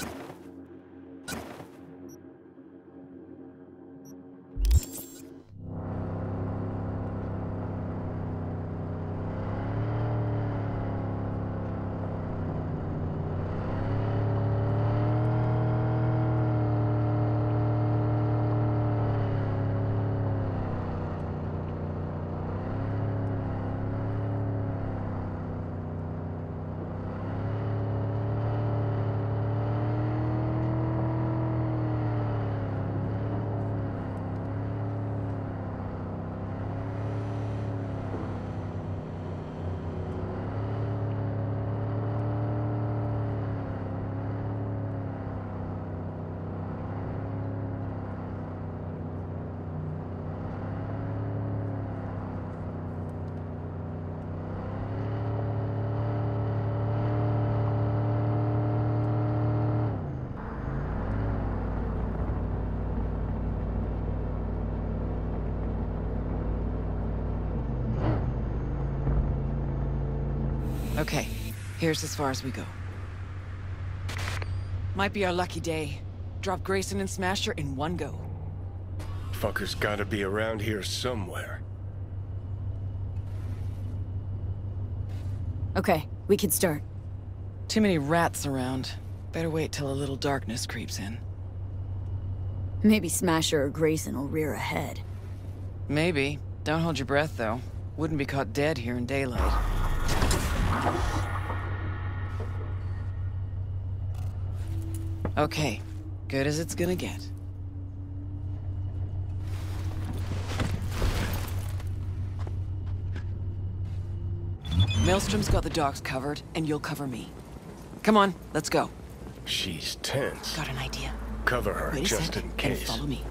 you Okay, here's as far as we go. Might be our lucky day. Drop Grayson and Smasher in one go. Fucker's gotta be around here somewhere. Okay, we can start. Too many rats around. Better wait till a little darkness creeps in. Maybe Smasher or Grayson will rear ahead. Maybe. Don't hold your breath, though. Wouldn't be caught dead here in daylight. Okay. Good as it's gonna get. Maelstrom's got the docks covered, and you'll cover me. Come on, let's go. She's tense. Got an idea. Cover her Wait a just second, in and case. follow me.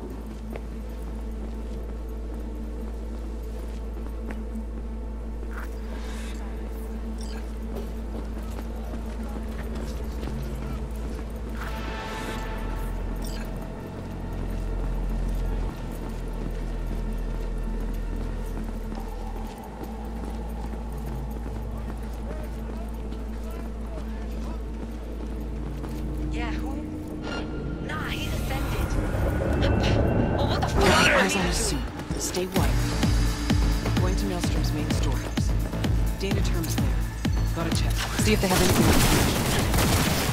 Eyes on his suit. Stay wide. Going to Maelstrom's main storehouse. Data terms there. Gotta check. See if they have anything on Smasher.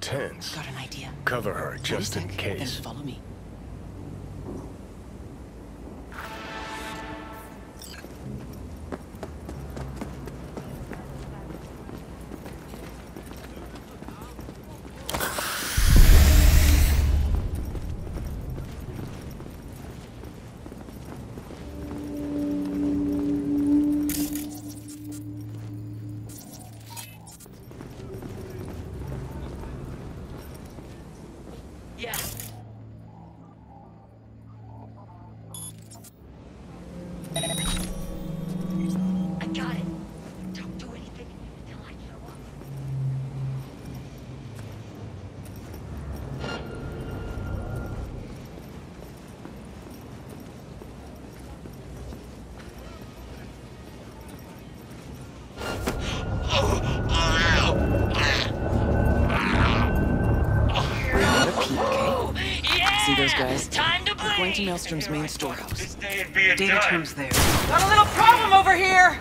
Tense. Got an idea. Cover her just in case. And follow me. To We're going to bleed! Maelstrom's main storehouse. This day would be a Data dime. terms there. Got a little problem over here!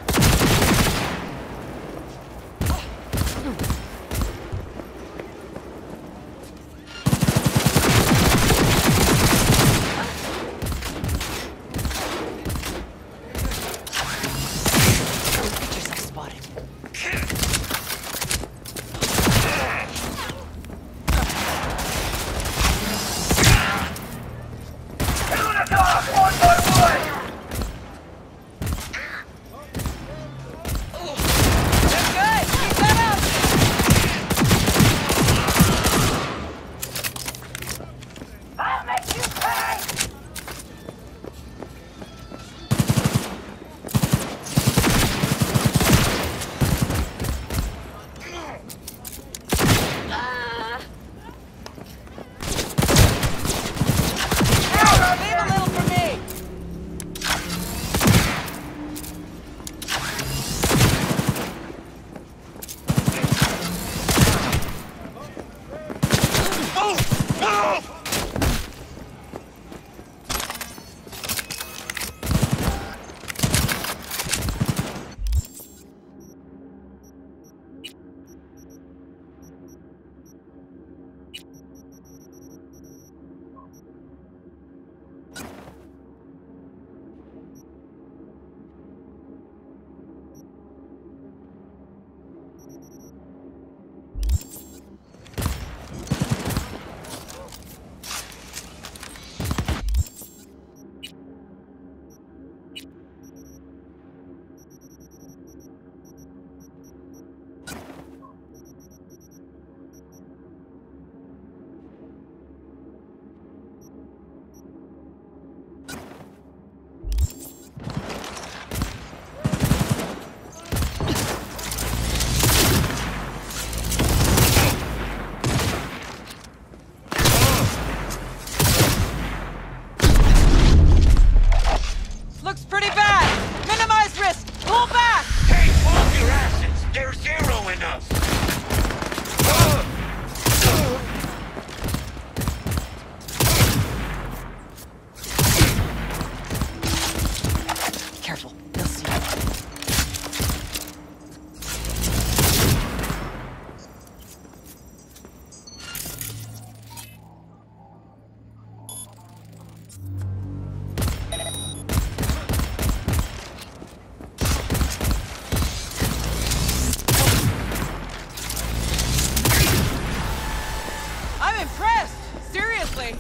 I'm impressed! Seriously!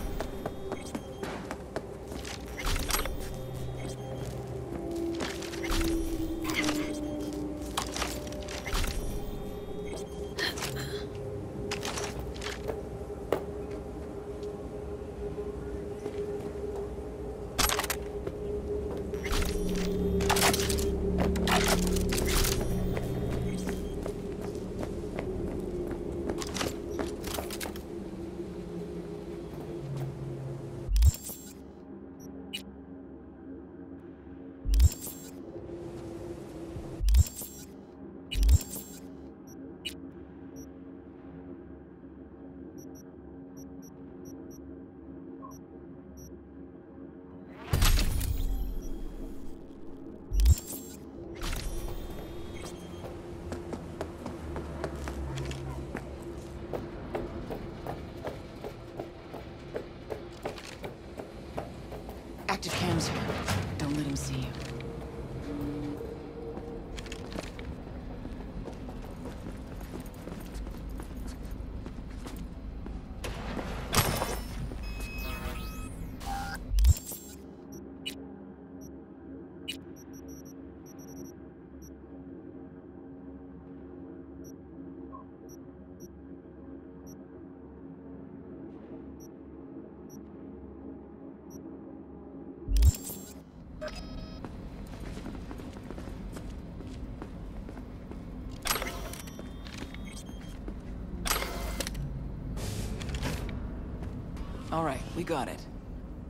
All right, we got it.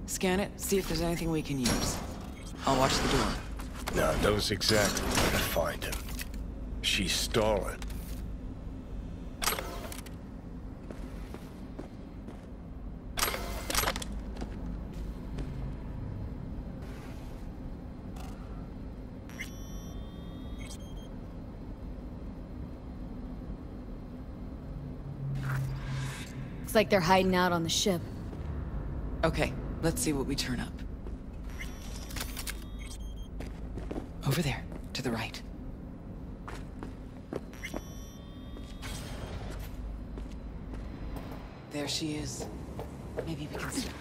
Scan it, see if there's anything we can use. I'll watch the door. Now knows exactly where to find him. She's stalling. Looks like they're hiding out on the ship. Okay, let's see what we turn up. Over there, to the right. There she is. Maybe we can step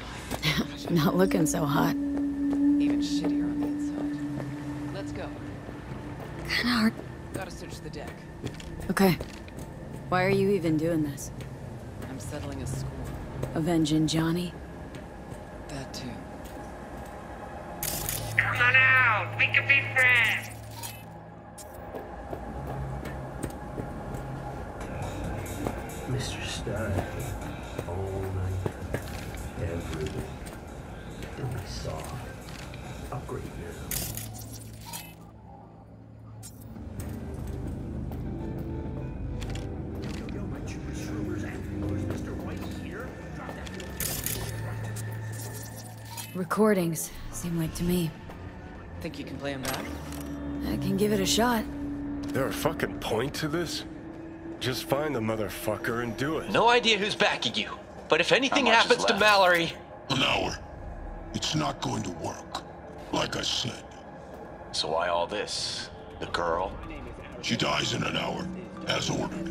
by. Not looking so hot. Even shittier on the inside. Let's go. Kinda hard. Gotta search the deck. Okay. Why are you even doing this? I'm settling a score. Avenging Johnny? That too. Come on. We can be friends. Mr. Stein, all night, every day. Don't be soft. Upgrade now. Recordings, seem like to me. Think you can play him back? I can give it a shot. There a fucking point to this? Just find the motherfucker and do it. No idea who's backing you. But if anything happens to left? Mallory, An hour. It's not going to work. Like I said, So why all this? The girl? she dies in an hour, as ordered.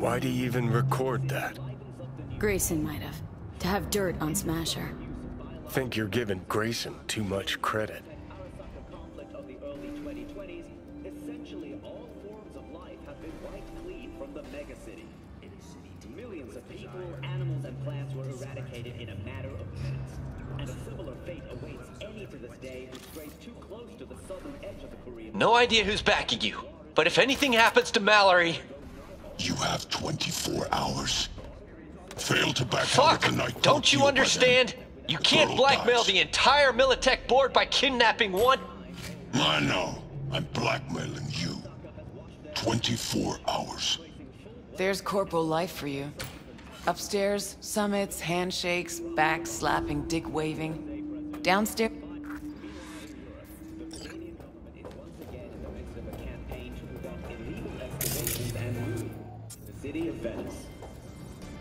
Why do you even record that? Grayson might have. To have dirt on Smasher. Think you're giving Grayson too much credit. Essentially all forms of life have been wiped clean from the megacity. Millions of people, animals, and plants were eradicated in a matter of minutes. And a similar fate awaits any to this day who strays too close to the southern edge of the Korean. no idea who's backing you. But if anything happens to Mallory, You have 24 hours. Fail to back out fuck! of the night. Don't you understand? You can't blackmail dies. the entire Militech board by kidnapping one. I know. I'm blackmailing you. 24 hours. There's corporal life for you. Upstairs, summits, handshakes, back slapping, dick waving. Downstairs, campaign to prevent illegal excavations and looting. The city of Venice.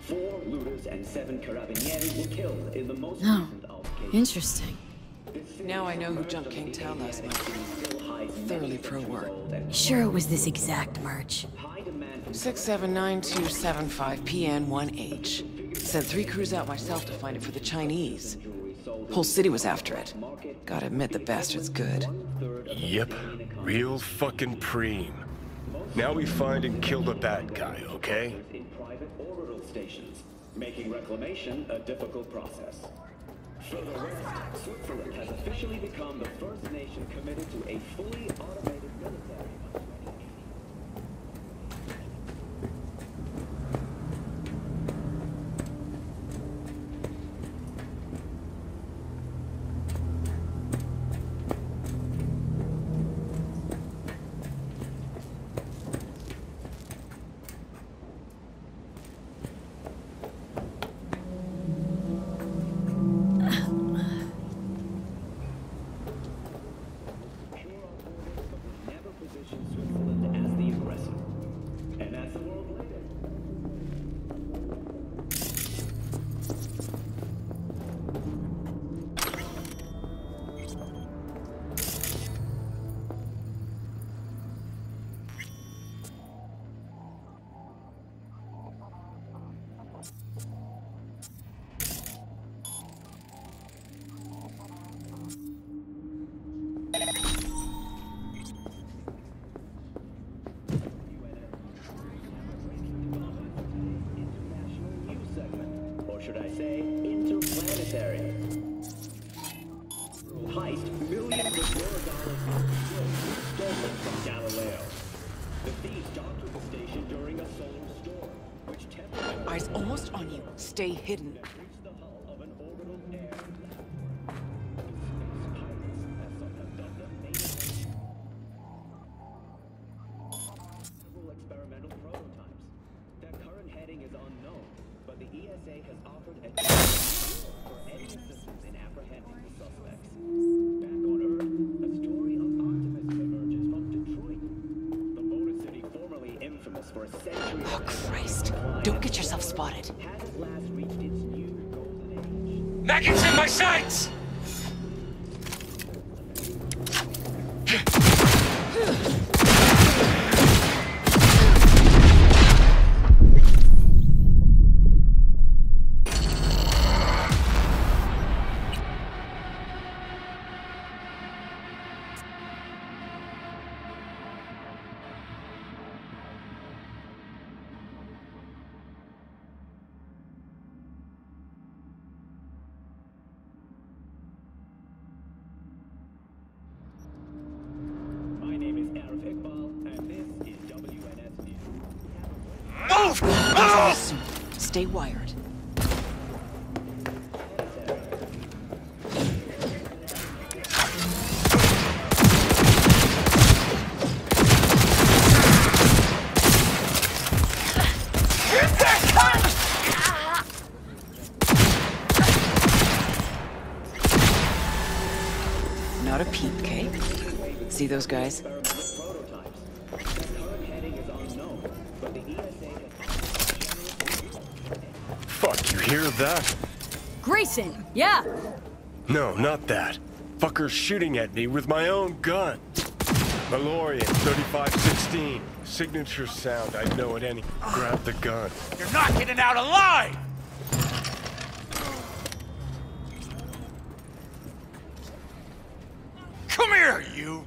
Four looters and seven carabinieri were killed in the most No. Interesting. Now I know who jumped Kang Tao last night. Thoroughly pro work. Sure it was this exact merch. High demand 679275 PN1H. Sent three crews out myself to find it for the Chinese. Whole city was after it. Gotta admit, the bastard's good. Yep. Real fucking preem. Now we find and kill the bad guy, okay? in private orbital stations, making reclamation a difficult process. Switzerland has officially become the first nation committed to a fully automated military. Should I say, interplanetary. Heist millions of dollars stolen from Galileo. The thieves docked the station during a solar storm, which temporarily Eyes almost on you. Stay hidden. Oh, Christ. Don't get yourself spotted. has at last reached its new golden age. Maggots in my sights! Soon. Ah! Stay wired. Not a peep, Kate. See those guys? Fuck, you hear that? Grayson! Yeah! No, not that. Fucker's shooting at me with my own gun. Malorian 3516. Signature sound, I'd know it any. Grab the gun. You're not getting out alive! Come here, you!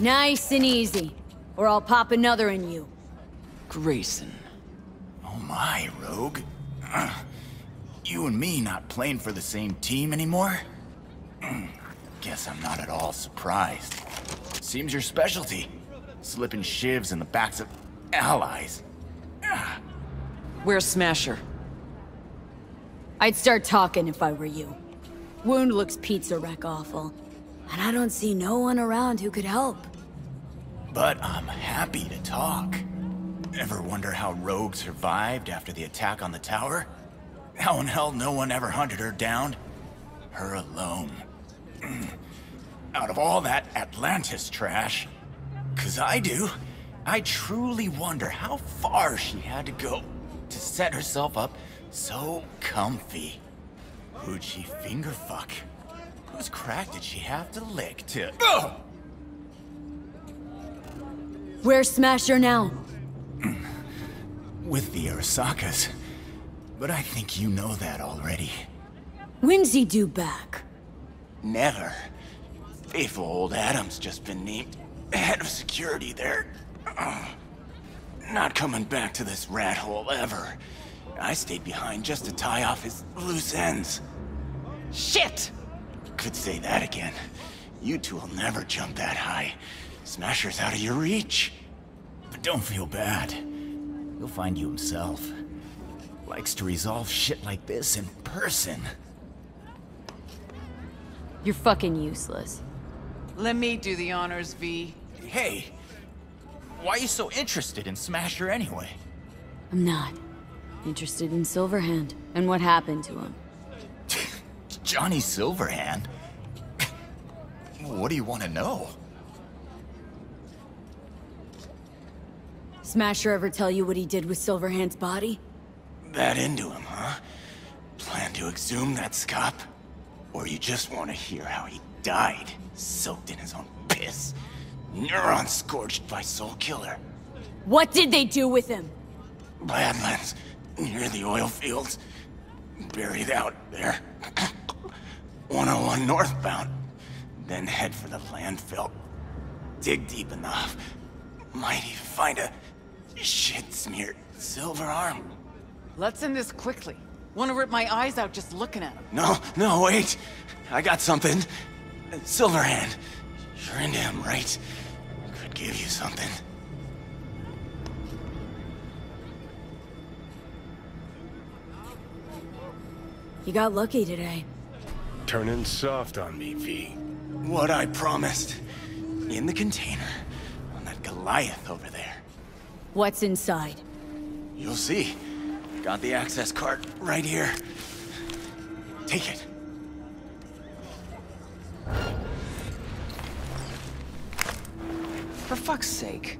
Nice and easy. Or I'll pop another in you. Grayson. My, Rogue. Uh, you and me not playing for the same team anymore? Guess I'm not at all surprised. Seems your specialty. Slipping shivs in the backs of allies. Where's Smasher? I'd start talking if I were you. Wound looks pizza wreck awful. And I don't see no one around who could help. But I'm happy to talk. Ever wonder how Rogue survived after the attack on the tower? How in hell no one ever hunted her down? Her alone. Out of all that Atlantis trash. Cause I do. I truly wonder how far she had to go to set herself up so comfy. Who'd she finger fuck? Whose crack did she have to lick to... Where's Smasher now? With the Arasakas. But I think you know that already. When's he due back? Never. Faithful old Adam's just been named head of security there. Ugh. Not coming back to this rat hole ever. I stayed behind just to tie off his loose ends. Shit! Could say that again. You two will never jump that high. Smasher's out of your reach. But don't feel bad. He'll find you himself. Likes to resolve shit like this in person. You're fucking useless. Let me do the honors, V. Hey, why are you so interested in Smasher anyway? I'm not. Interested in Silverhand and what happened to him. Johnny Silverhand? what do you want to know? Smasher ever tell you what he did with Silverhand's body? That into him, huh? Plan to exhume that scop? Or you just want to hear how he died, soaked in his own piss? Neurons scorched by Soul Killer. What did they do with him? Badlands, near the oil fields. Buried out there. 101 northbound. Then head for the landfill. Dig deep enough. Might even find a shit-smeared silver arm. Let's end this quickly. Want to rip my eyes out just looking at him. No, no, wait. I got something. Silverhand. You're into him, right? Could give you something. You got lucky today. Turning soft on me, V. What I promised. In the container. On that Goliath over there. What's inside? You'll see. Got the access card right here. Take it. For fuck's sake.